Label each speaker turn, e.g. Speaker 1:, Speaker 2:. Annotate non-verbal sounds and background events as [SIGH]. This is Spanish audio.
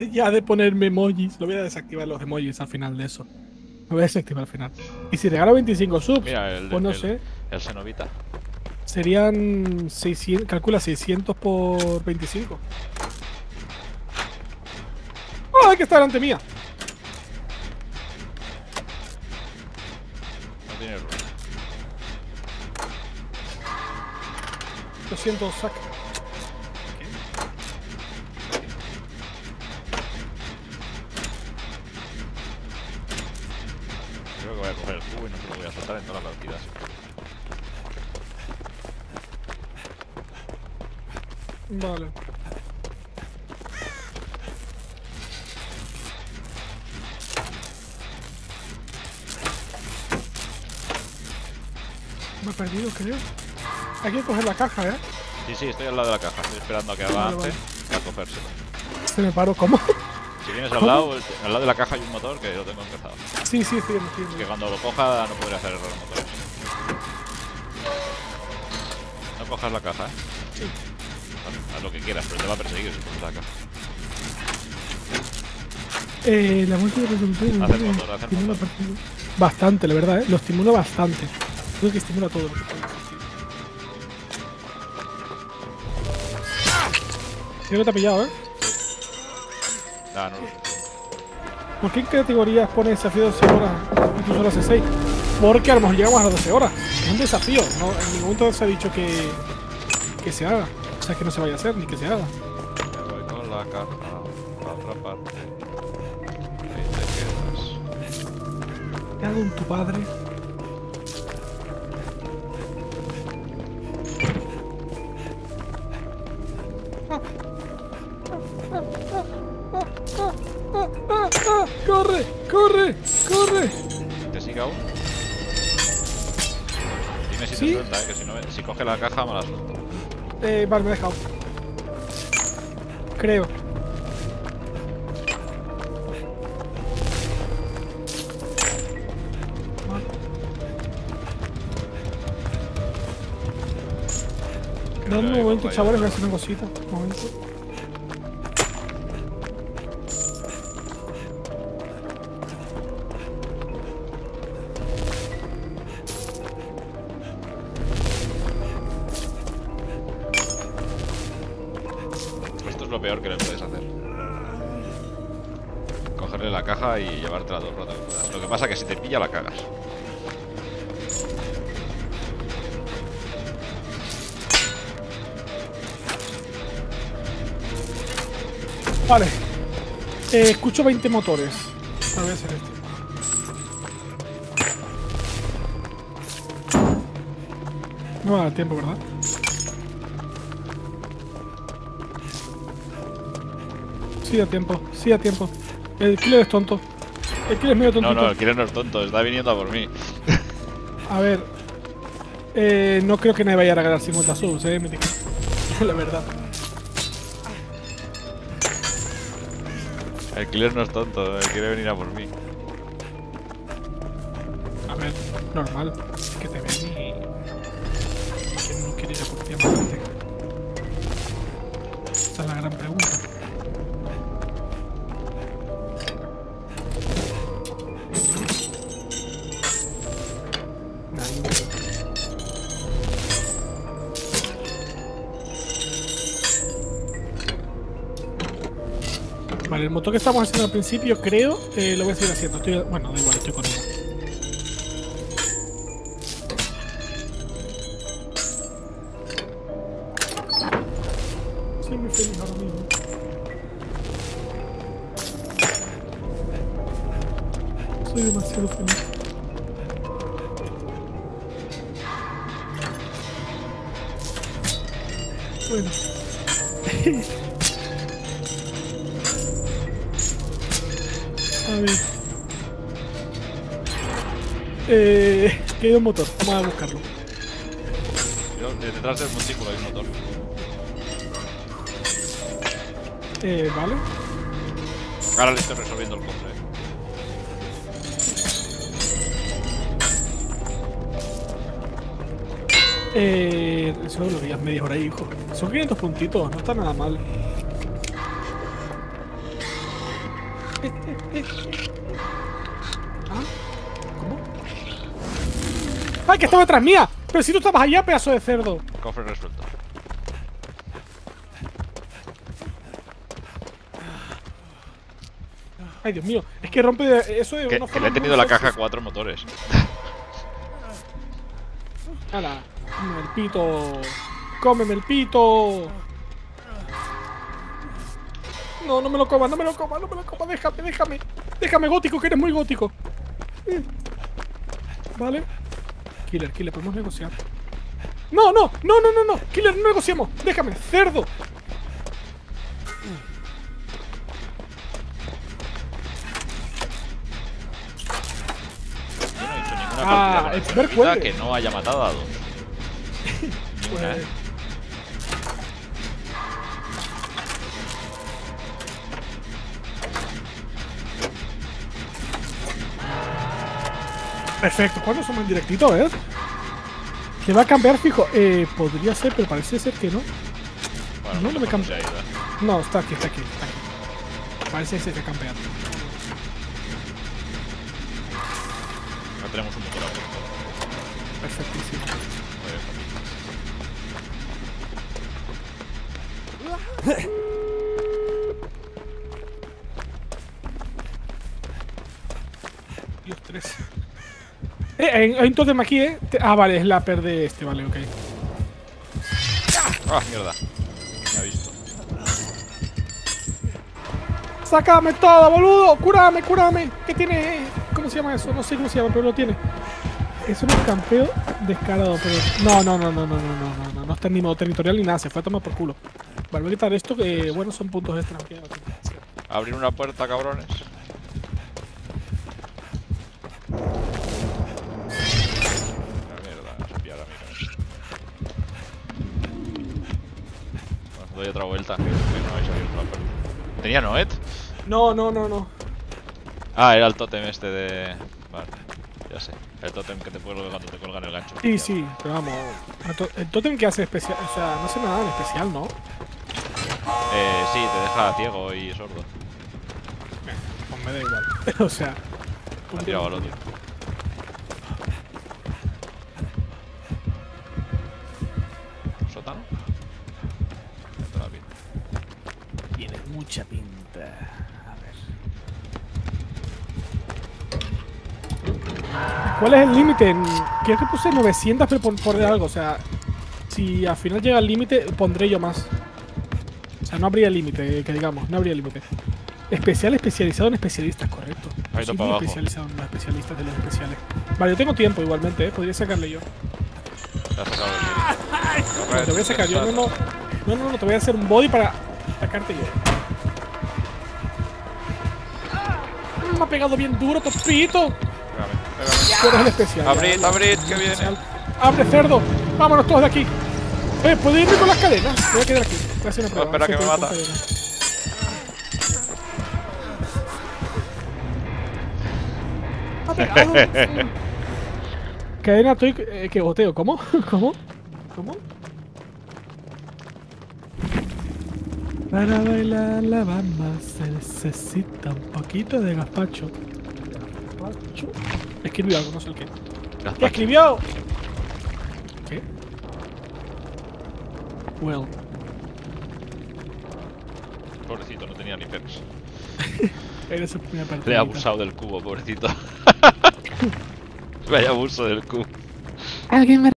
Speaker 1: Ya de ponerme emojis. Lo voy a desactivar los emojis al final de eso. Lo voy a desactivar al final. Y si regalo 25 subs,
Speaker 2: Mira, el,
Speaker 1: pues no
Speaker 2: el,
Speaker 1: sé.
Speaker 2: el Senovita.
Speaker 1: Serían 600, calcula 600 por 25. ¡Ay, que está delante mía!
Speaker 2: No tiene ruido.
Speaker 1: Lo siento.
Speaker 2: Creo que voy a coger el cubo y no se lo voy a saltar en todas las partidas.
Speaker 1: Vale. Me he perdido, creo. Hay que coger la caja, ¿eh?
Speaker 2: Sí, sí, estoy al lado de la caja. Estoy esperando a que
Speaker 1: Vale,
Speaker 2: avance
Speaker 1: vale.
Speaker 2: para cogérselo.
Speaker 1: Se me paró, ¿cómo?
Speaker 2: Si vienes al lado, al lado de la caja hay un motor que lo tengo empezado.
Speaker 1: Sí, sí, estoy sí,
Speaker 2: Que cuando lo coja no podré hacer error motores. No cojas la caja, ¿eh?
Speaker 1: Sí.
Speaker 2: Vale, haz lo que quieras, pero te va a perseguir si coges la caja.
Speaker 1: Eh, la música de
Speaker 2: Hacer motor, hacer motor.
Speaker 1: Bastante, la verdad, ¿eh? Lo estimula bastante. Creo que estimula todo lo que puede que te ha pillado, ¿eh?
Speaker 2: Nah, no lo sé.
Speaker 1: ¿Por qué en categorías pone desafío 12 horas solo haces 6? Porque a lo mejor llegamos a las 12 horas. Es un desafío. No, en ningún momento se ha dicho que, que se haga. O sea, que no se vaya a hacer ni que se haga.
Speaker 2: Me voy con la caja a otra parte. Ahí te quedas.
Speaker 1: ¿Qué hago en tu padre? ¡Corre! ¡Corre! ¡Corre!
Speaker 2: ¿Te sigue aún? Dime si
Speaker 1: ¿Sí?
Speaker 2: te suelta, eh, que si, no, si coge la caja me la suelto.
Speaker 1: Eh, vale, me he dejado. Creo. Dame un momento, chavales, voy a hacer una cosita. Un momento.
Speaker 2: Peor que le puedes hacer. Cogerle la caja y llevártela que puedas. Lo que pasa es que si te pilla la cagas.
Speaker 1: Vale. Eh, escucho 20 motores. Ahora voy a hacer. No va a dar tiempo, ¿verdad? Sí da tiempo, sí da tiempo. El killer es tonto. El killer es medio
Speaker 2: No,
Speaker 1: tontito.
Speaker 2: no, el killer no es tonto, está viniendo a por mí. [LAUGHS]
Speaker 1: A ver. Eh, no creo que nadie vaya a regalar 50 subs, eh. [LAUGHS] La verdad.
Speaker 2: El killer no es tonto, él quiere venir a por mí.
Speaker 1: A ver, normal. Que te ven y. ¿Quién no quiere ir a por ti a? Esa es la gran pregunta. Vale, el motor que estamos haciendo al principio, creo, eh, lo voy a seguir haciendo. Estoy, bueno, da igual, estoy con él. Soy muy feliz ahora mismo. Soy demasiado feliz. Bueno. [LAUGHS] A ver. Eh, que hay un motor. Vamos a buscarlo.
Speaker 2: De- detrás del montículo hay un motor.
Speaker 1: Eh, vale.
Speaker 2: Ahora le estoy resolviendo el cofre.
Speaker 1: Eh, eso lo veías media hora ahí, hijo. Son 500 puntitos, no está nada mal. ¿Ah? ¿Cómo? ¡Ay, que estaba detrás mía! Pero si tú estabas allá, pedazo de cerdo.
Speaker 2: Cofre resuelto.
Speaker 1: Ay, Dios mío. Es que rompe de- eso de
Speaker 2: Que, que le he tenido la caja
Speaker 1: sexy.
Speaker 2: cuatro motores.
Speaker 1: ¡Hala! Cómeme el pito. ¡Cómeme el pito! No, no me lo comas, no me lo comas, no me lo comas. Déjame, déjame. Déjame, gótico, que eres muy gótico. Eh. Vale. Killer, Killer, podemos negociar. No, no, no, no, no, no. Killer, no negociemos. Déjame, cerdo.
Speaker 2: Yo no he hecho ninguna
Speaker 1: Ah,
Speaker 2: partida que no haya matado a dos. [LAUGHS]
Speaker 1: Pues, Perfecto, ¿cuándo somos en directito, a ver? Que va a cambiar, fijo. Eh, podría ser, pero parece ser que no.
Speaker 2: Bueno,
Speaker 1: no, no me cambia. No, está aquí, está aquí, está aquí. Parece ser que ha campeado.
Speaker 2: No tenemos un motor a punto.
Speaker 1: Perfectísimo. Dios, tres. Eh, hay, hay un aquí, eh. Ah, vale, es la per de este, vale, ok.
Speaker 2: Ah, mierda. Me ha visto.
Speaker 1: ¡Sácame todo, boludo! ¡Cúrame, cúrame! ¿Qué tiene? ¿Cómo se llama eso? No sé cómo se llama, pero lo tiene. Es un campeo descarado, pero. No, no, no, no, no, no, no, no, no, no está en ni modo territorial ni nada, se fue a tomar por culo. Vale, voy a quitar esto que, bueno, son puntos extra. no quiero que-
Speaker 2: Abrir una puerta, cabrones. Doy otra vuelta, que no habéis abierto la puerta. ¿Tenía Noet?
Speaker 1: No, no, no, no.
Speaker 2: Ah, era el tótem este de... Vale, ya sé. El tótem que te cuelga cuando te cuelgan el gancho.
Speaker 1: Sí, sí, pero vamos. el tó- El tótem que hace especial, o sea, no hace nada en especial, ¿no?
Speaker 2: Eh, sí, te deja ciego y sordo.
Speaker 1: Pues me da igual. [LAUGHS] o sea.
Speaker 2: Ha tirado al otro.
Speaker 1: Mucha pinta. A ver. ¿Cuál es el límite? Creo que puse 900, pero por, por algo. O sea, si al final llega el límite, pondré yo más. O sea, no habría límite, que digamos, no habría límite. Especial especializado en especialistas, correcto. Soy muy
Speaker 2: abajo.
Speaker 1: especializado en los especialistas de los especiales. Vale, yo tengo tiempo igualmente, ¿eh? podría sacarle yo.
Speaker 2: Te
Speaker 1: No, voy a sacar yo, no. No, no, no, te voy a hacer un body para sacarte yo. Me ha pegado bien duro, topito. El especial.
Speaker 2: Abrid,
Speaker 1: ya.
Speaker 2: abrid, que viene.
Speaker 1: Abre, cerdo. Vámonos todos de aquí. Eh, ¿puedo irme con las cadenas? Me voy a quedar aquí. Voy a hacer una
Speaker 2: No,
Speaker 1: prueba.
Speaker 2: espera que me mata.
Speaker 1: ha pegado. [LAUGHS] Cadena estoy eh, que boteo. ¿Cómo? [LAUGHS] ¿Cómo? ¿Cómo? Para bailar la bamba se necesita un poquito de gazpacho. Gazpacho. Escribió algo, no sé el qué. ¿Qué escribió? ¿Qué? Well.
Speaker 2: Pobrecito, no tenía ni perks. [LAUGHS]
Speaker 1: Era su primera partida.
Speaker 2: Le he abusado del cubo, pobrecito. [LAUGHS] Vaya abuso del cubo.
Speaker 1: Alguien me